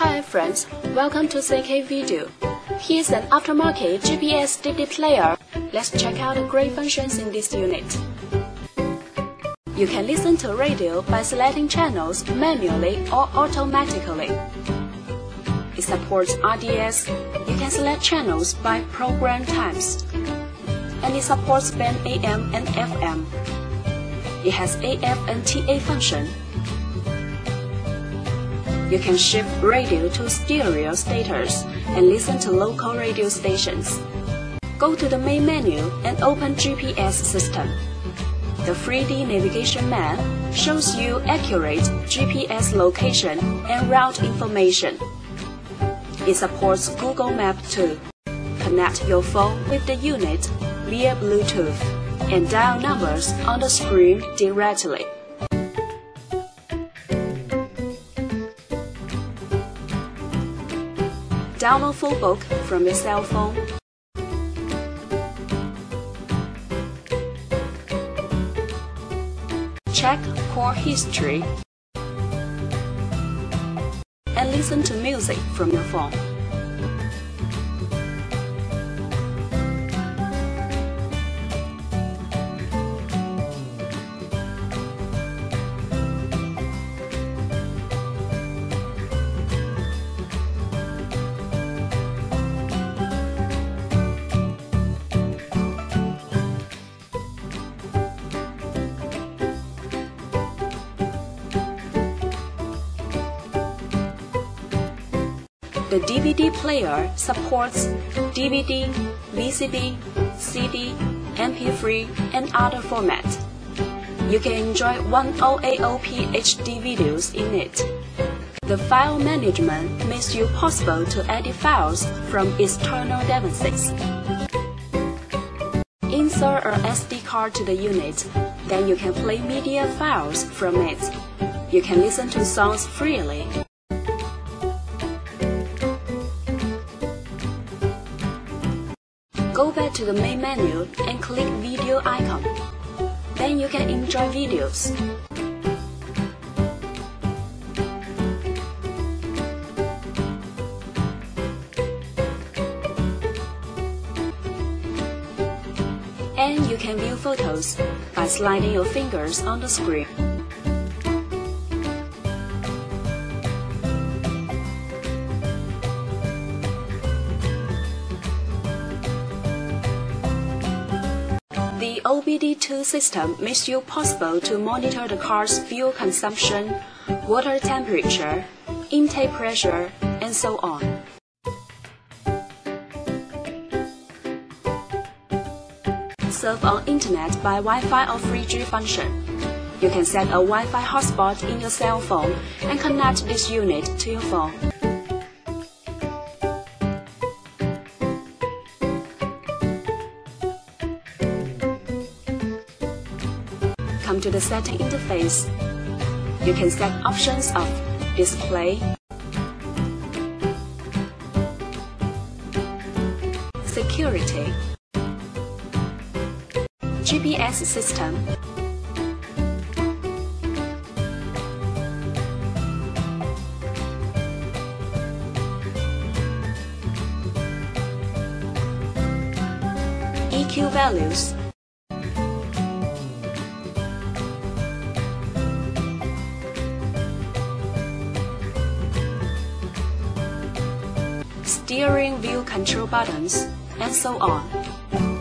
Hi friends, welcome to CK Video. Here's an aftermarket GPS DVD player. Let's check out the great functions in this unit. You can listen to radio by selecting channels manually or automatically. It supports RDS. You can select channels by program types. And it supports band AM and FM. It has AF and TA function you can shift radio to stereo status and listen to local radio stations. Go to the main menu and open GPS system. The 3D navigation map shows you accurate GPS location and route information. It supports Google Map too. Connect your phone with the unit via Bluetooth and dial numbers on the screen directly. Download full book from your cell phone. Check core history. And listen to music from your phone. The DVD player supports DVD, VCD, CD, MP3, and other formats. You can enjoy 1080p HD videos in it. The file management makes it possible to edit files from external devices. Insert a SD card to the unit, then you can play media files from it. You can listen to songs freely. Go back to the main menu and click video icon. Then you can enjoy videos. And you can view photos by sliding your fingers on the screen. The OBD2 system makes it possible to monitor the car's fuel consumption, water temperature, intake pressure, and so on. Serve on internet by Wi-Fi or 3G function. You can set a Wi-Fi hotspot in your cell phone and connect this unit to your phone. To the setting interface. You can set options of display, security, GPS system, EQ values, steering wheel control buttons, and so on.